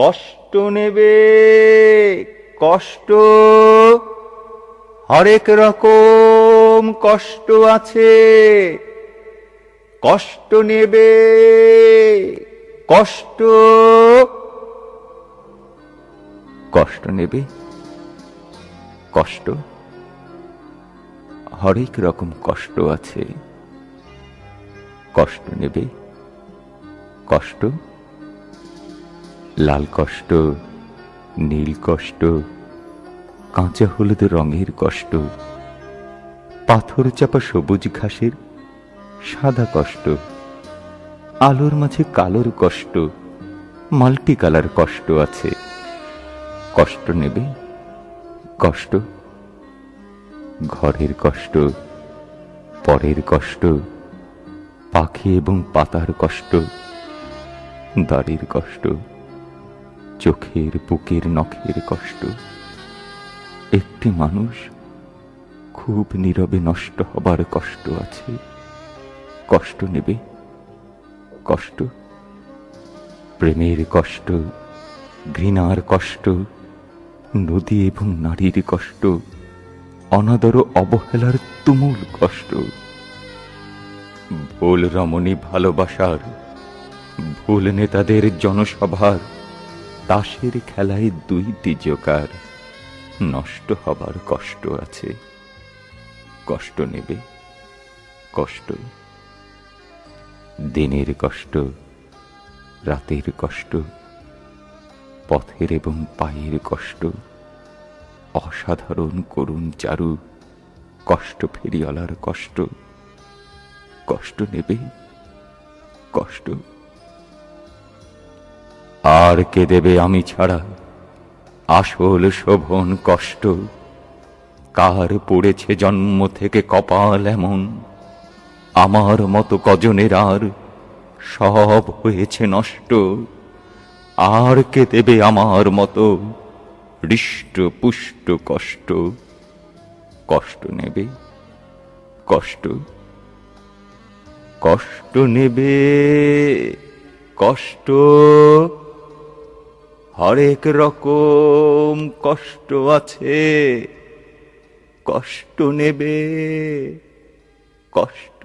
কষ্ট নেবে, কষ্ট। হরেক রকম কষ্ট আছে, কষ্ট নেবে, কষ্ট। কষ্ট নেবে, কষ্ট। হরেক রকম কষ্ট আছে, কষ্ট নেবে, কষ্ট। লাল কষ্ট, নীল কষ্ট, কাঁচা হলুদ রঙের কষ্ট, পাথর চাপা সবুজ ঘাসের সাদা কষ্ট, আলোর মাঝে কালোর কষ্ট মাল্টি কালার কষ্ট আছে। কষ্ট নেবে? কষ্ট। ঘরের কষ্ট, পরের কষ্ট, পাখি এবং পাতার কষ্ট দাড়ির কষ্ট। চোখের বুকের নখের কষ্ট। একটি মানুষ খুব নীরবে নষ্ট হবার কষ্ট আছে। কষ্ট নেবে। কষ্ট। প্রেমের কষ্ট, ঘৃণার কষ্ট, নদী এবং নারীর কষ্ট, অনাদর অবহেলার তুমুল কষ্ট। ভুল রমণী ভালোবাসার, ভুল নেতাদের জনসভার তাসের খেলায় দুইটি জোকার নষ্ট হবার কষ্ট আছে। কষ্ট নেবে কষ্ট দিনের কষ্ট, রাতের কষ্ট, পথের এবং পায়ের কষ্ট। অসাধারণ করুণ চারু, কষ্ট ফেরিওয়ালার কষ্ট। কষ্ট নেবে, কষ্ট। আর কে দেবে আমি ছাড়া? আসল শোভন কষ্ট। কার পড়েছে জন্ম থেকে কপাল এমন? আমার মতো কজনের আর সব হয়েছে নষ্ট? আর কে দেবে আমার মতো হৃষ্ট পুষ্ট কষ্ট? কষ্ট নেবে? কষ্ট? কষ্ট নেবে? কষ্ট হরেক রকম কষ্ট আছে কষ্ট নেবে কষ্ট